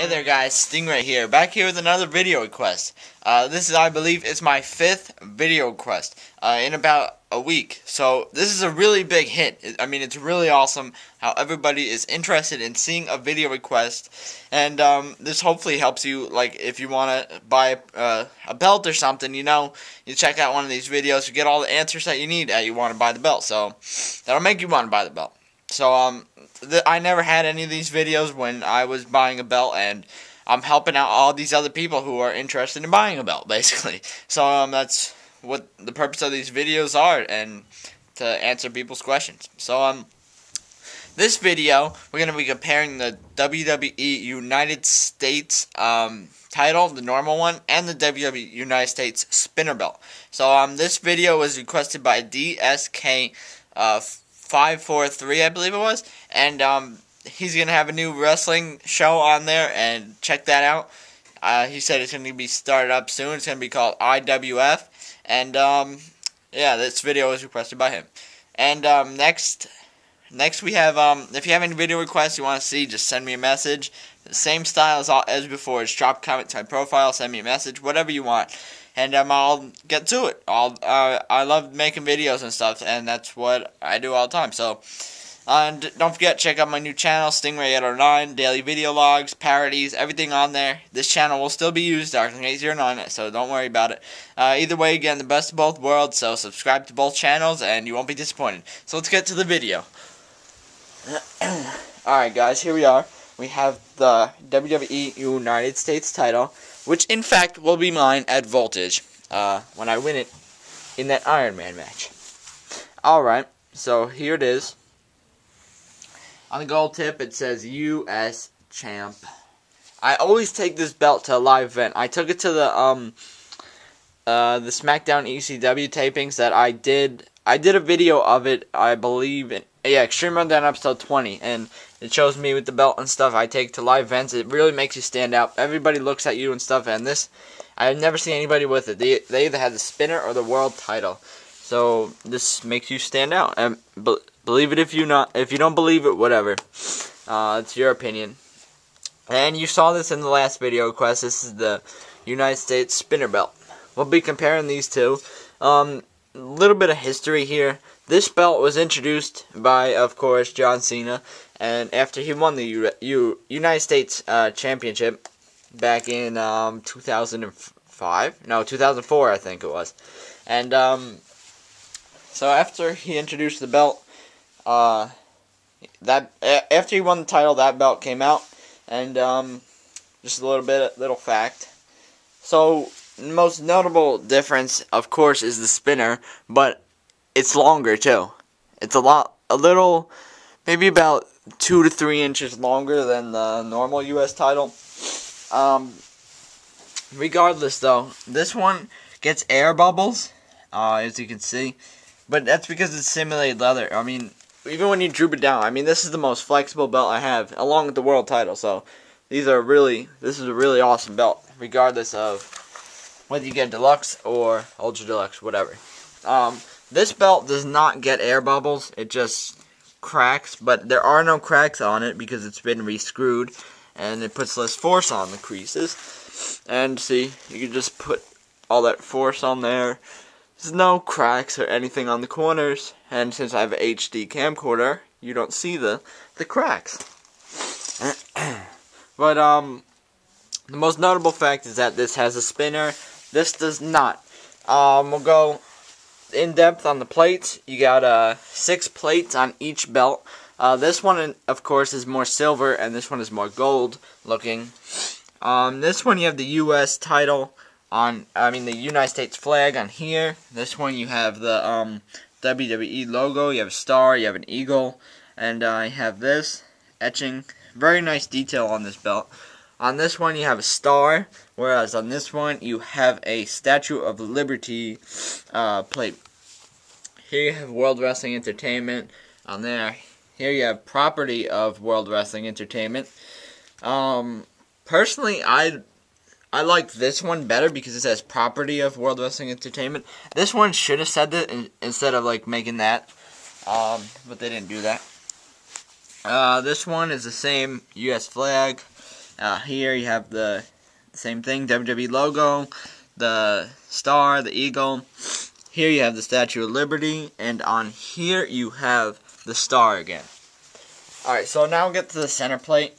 Hey there guys, Stingray here, back here with another video request. Uh, this is, I believe, it's my fifth video request uh, in about a week. So this is a really big hit. I mean, it's really awesome how everybody is interested in seeing a video request. And um, this hopefully helps you, like, if you want to buy uh, a belt or something, you know, you check out one of these videos, you get all the answers that you need that you want to buy the belt. So that'll make you want to buy the belt. So um, I never had any of these videos when I was buying a belt, and I'm helping out all these other people who are interested in buying a belt, basically. So um, that's what the purpose of these videos are, and to answer people's questions. So um, this video we're gonna be comparing the WWE United States um title, the normal one, and the WWE United States spinner belt. So um, this video was requested by DSK uh 543, I believe it was. And um, he's going to have a new wrestling show on there, and check that out. Uh, he said it's going to be started up soon. It's to be called IWF. And um, yeah, this video was requested by him. And um, next, next we have um, if you have any video requests you want to see, just send me a message. Same style as, all, as before. Just drop comment to my profile, send me a message, whatever you want and um, I'll get to it. I'll, uh, I love making videos and stuff, and that's what I do all the time. So, and don't forget, check out my new channel, Stingray809, daily video logs, parodies, everything on there. This channel will still be used, Darkling809, so don't worry about it. Uh, either way, again, the best of both worlds, so subscribe to both channels, and you won't be disappointed. So let's get to the video. Alright, guys, here we are. We have the WWE United States title which in fact will be mine at Voltage uh, when I win it in that Iron Man match. Alright, so here it is. On the gold tip, it says U.S. Champ. I always take this belt to a live event. I took it to the um uh the SmackDown ECW tapings that I did. I did a video of it, I believe, in, yeah, Extreme Rundown episode 20, and it shows me with the belt and stuff I take to live events. It really makes you stand out. Everybody looks at you and stuff, and this, I've never seen anybody with it. They, they either had the spinner or the world title. So this makes you stand out. And be, believe it if you not, if you don't believe it, whatever. Uh, it's your opinion. And you saw this in the last video quest. This is the United States spinner belt. We'll be comparing these two. Um, a little bit of history here. This belt was introduced by, of course, John Cena, and after he won the U U United States uh, Championship back in um, 2005, no, 2004, I think it was, and um, so after he introduced the belt, uh, that after he won the title, that belt came out, and um, just a little bit, little fact. So most notable difference, of course, is the spinner, but it's longer too. It's a lot, a little, maybe about two to three inches longer than the normal U.S. title. Um, regardless, though, this one gets air bubbles, uh, as you can see, but that's because it's simulated leather. I mean, even when you droop it down, I mean, this is the most flexible belt I have, along with the world title. So, these are really, this is a really awesome belt, regardless of whether you get deluxe or ultra deluxe, whatever. Um, this belt does not get air bubbles. It just cracks, but there are no cracks on it because it's been re-screwed, and it puts less force on the creases. And see, you can just put all that force on there. There's no cracks or anything on the corners, and since I have an HD camcorder, you don't see the the cracks. but um, the most notable fact is that this has a spinner this does not. Um, we'll go in depth on the plates. You got uh, six plates on each belt. Uh, this one, of course, is more silver, and this one is more gold looking. Um, this one you have the U.S. title on, I mean the United States flag on here. This one you have the um, WWE logo. You have a star. You have an eagle, and I uh, have this etching. Very nice detail on this belt. On this one, you have a star, whereas on this one, you have a Statue of Liberty uh, plate. Here you have World Wrestling Entertainment. On there, here you have property of World Wrestling Entertainment. Um, personally, I I like this one better because it says property of World Wrestling Entertainment. This one should have said that in, instead of like making that, um, but they didn't do that. Uh, this one is the same U.S. flag. Uh, here you have the same thing, WWE logo, the star, the eagle. Here you have the Statue of Liberty, and on here you have the star again. Alright, so now we'll get to the center plate.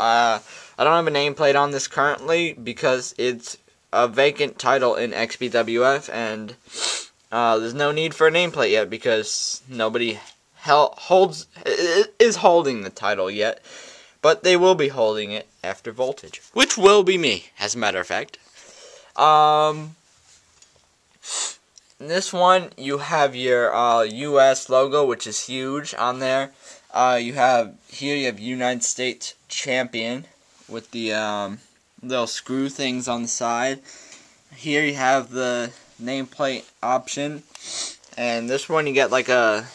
Uh, I don't have a nameplate on this currently because it's a vacant title in XBWF, and uh, there's no need for a nameplate yet because nobody holds is holding the title yet, but they will be holding it after Voltage, which will be me, as a matter of fact. Um, this one you have your uh, U.S. logo, which is huge on there. Uh, you have here you have United States champion with the um, little screw things on the side. Here you have the nameplate option, and this one you get like a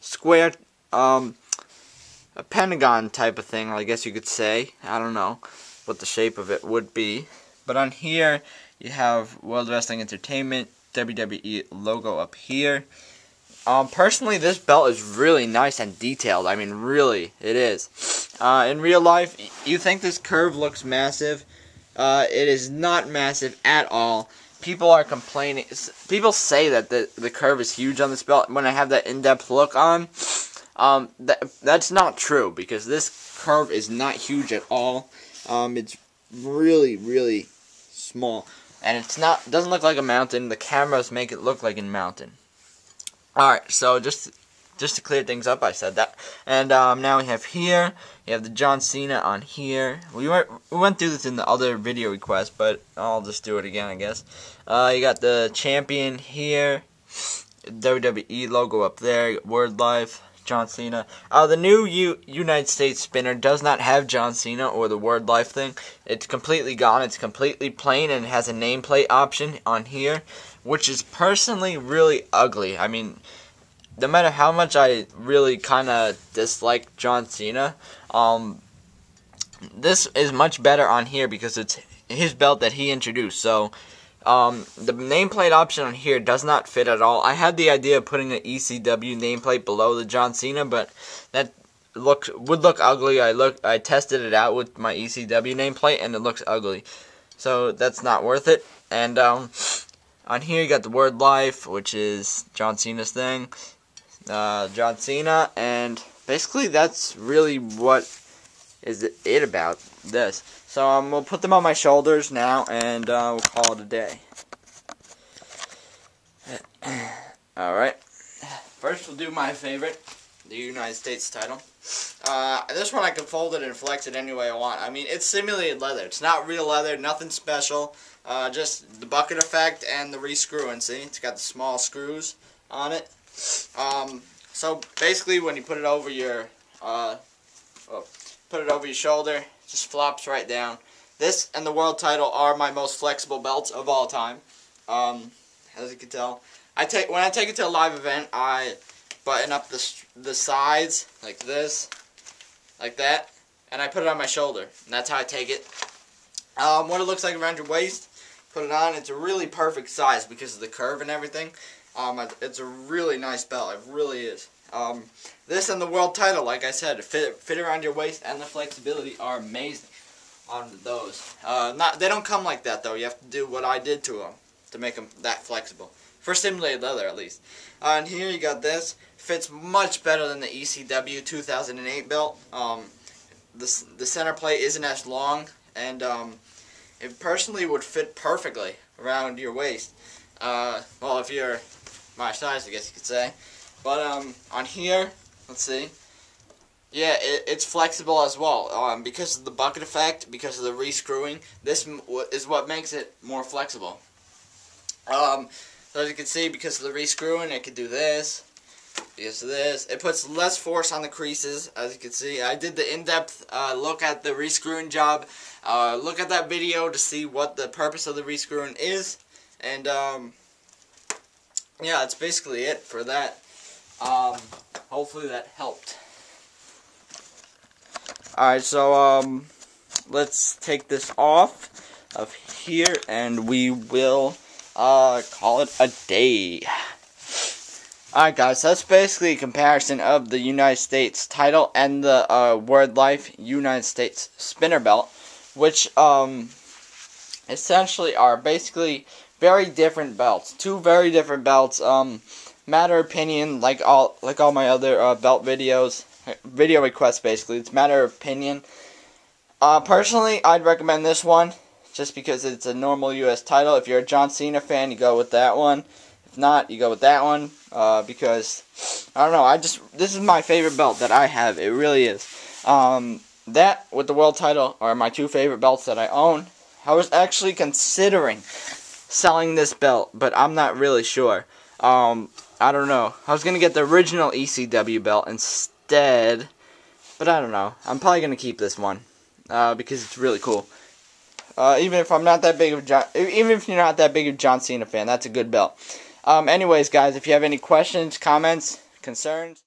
square, um, a pentagon type of thing, I guess you could say. I don't know what the shape of it would be. But on here, you have World Wrestling Entertainment, WWE logo up here. Um, personally, this belt is really nice and detailed. I mean, really, it is. Uh, in real life, you think this curve looks massive. Uh, it is not massive at all people are complaining. People say that the the curve is huge on this belt. When I have that in depth look on, um, that that's not true because this curve is not huge at all. Um, it's really really small, and it's not doesn't look like a mountain. The cameras make it look like a mountain. All right, so just just to clear things up, I said that. And um, now we have here, we have the John Cena on here. We went we went through this in the other video request, but I'll just do it again, I guess. Uh, you got the champion here, WWE logo up there, Word Life, John Cena. Uh, the new U United States spinner does not have John Cena or the Word Life thing. It's completely gone. It's completely plain and has a nameplate option on here, which is personally really ugly. I mean no matter how much I really kind of dislike John Cena, um, this is much better on here because it's his belt that he introduced. So, um, the nameplate option on here does not fit at all. I had the idea of putting an ECW nameplate below the John Cena, but that look would look ugly. I look I tested it out with my ECW nameplate and it looks ugly. So that's not worth it. And um, on here you got the word life, which is John Cena's thing uh, John Cena, and basically that's really what is it about this. So um, we'll put them on my shoulders now, and uh, we'll call it a day. Alright. First we'll do my favorite, the United States title. Uh, this one I can fold it and flex it any way I want. I mean, it's simulated leather. It's not real leather, nothing special. Uh, just the bucket effect and the rescrewing. See, it's got the small screws on it. Um, so basically, when you put it over your, uh, oh, put it over your shoulder, just flops right down. This and the world title are my most flexible belts of all time. Um, as you can tell, I take when I take it to a live event, I button up the the sides like this, like that, and I put it on my shoulder. And that's how I take it. Um, what it looks like around your waist, put it on. It's a really perfect size because of the curve and everything. Um, it's a really nice belt. It really is. Um, this and the world title, like I said, fit fit around your waist and the flexibility are amazing on those. Uh, not they don't come like that though. You have to do what I did to them to make them that flexible. For simulated leather, at least. Uh, and here you got this. Fits much better than the ECW 2008 belt. Um, the the center plate isn't as long, and um, it personally would fit perfectly around your waist. Uh, well, if you're my size, I guess you could say. But um, on here, let's see. Yeah, it, it's flexible as well. Um, because of the bucket effect, because of the rescrewing, this is what makes it more flexible. Um, so as you can see, because of the rescrewing, it can do this. Because of this, it puts less force on the creases, as you can see. I did the in-depth uh, look at the rescrewing job. Uh, look at that video to see what the purpose of the rescrewing is. And, um, yeah, that's basically it for that. Um, hopefully that helped. Alright, so, um, let's take this off of here, and we will, uh, call it a day. Alright guys, that's basically a comparison of the United States title and the uh, Word Life United States spinner belt, which um, essentially are basically very different belts. Two very different belts. Um, matter opinion, like all like all my other uh, belt videos, video requests basically. It's matter of opinion. Uh, personally, I'd recommend this one just because it's a normal U.S. title. If you're a John Cena fan, you go with that one. If not, you go with that one uh, because I don't know. I just this is my favorite belt that I have. It really is. Um, that with the world title are my two favorite belts that I own. I was actually considering selling this belt, but I'm not really sure. Um, I don't know. I was gonna get the original ECW belt instead, but I don't know. I'm probably gonna keep this one uh, because it's really cool. Uh, even if I'm not that big of John, even if you're not that big of John Cena fan, that's a good belt. Um, anyways, guys, if you have any questions, comments, concerns.